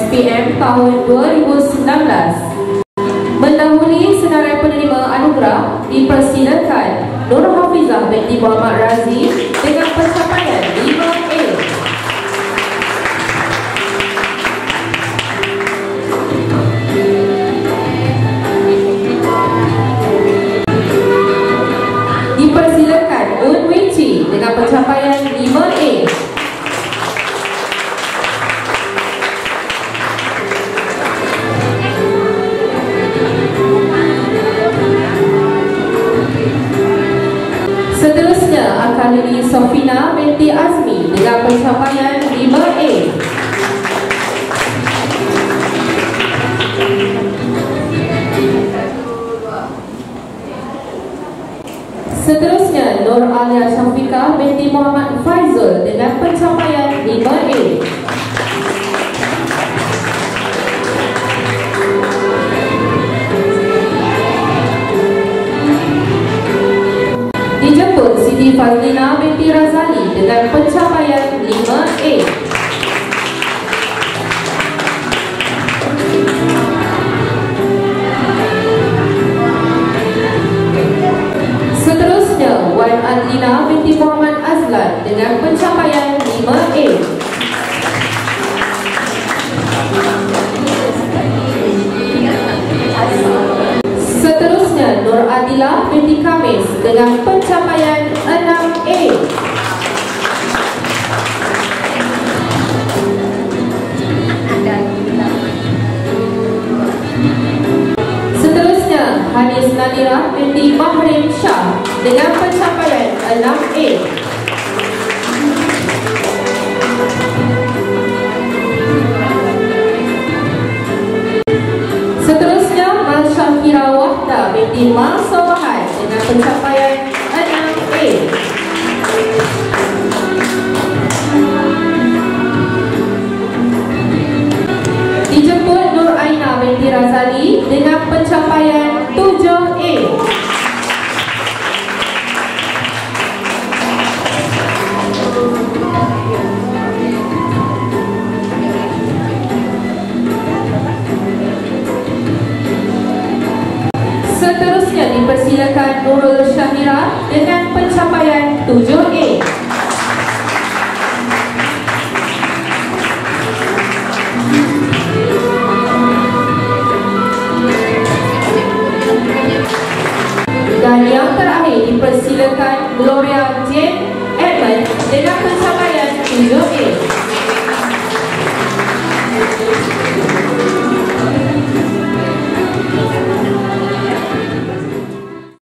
SPM tahun 2019. Mendahului senarai penerima anugerah dipersilakan Nur Hafizah binti Muhammad Razi dengan pencapaian 5A. Dipersilakan Eun Wei Chi dengan pencapaian 5A. Seterusnya Akademi Sofina binti Azmi dengan pencapaian 5A. Seterusnya Nur Alia Syafiqah binti Muhammad Faizul Siti Fazlina binti Razali dengan pencapaian 5A. Seterusnya Wan Adlina binti Muhammad Azlan dengan pencapaian Adila binti Kamis dengan pencapaian 6A. Seterusnya Hanis Nadira binti Mahrim Shah dengan pencapaian 6A. Wahda binti Mal Sawahan dengan pencapaian 6A. Dijemput Nur Aina binti Razali dengan pencapaian dipersilakan Nurul Syahira dengan pencapaian 7A. Dan yang terakhir dipersilakan Gloria Jane Edmund dengan pencapaian 7A.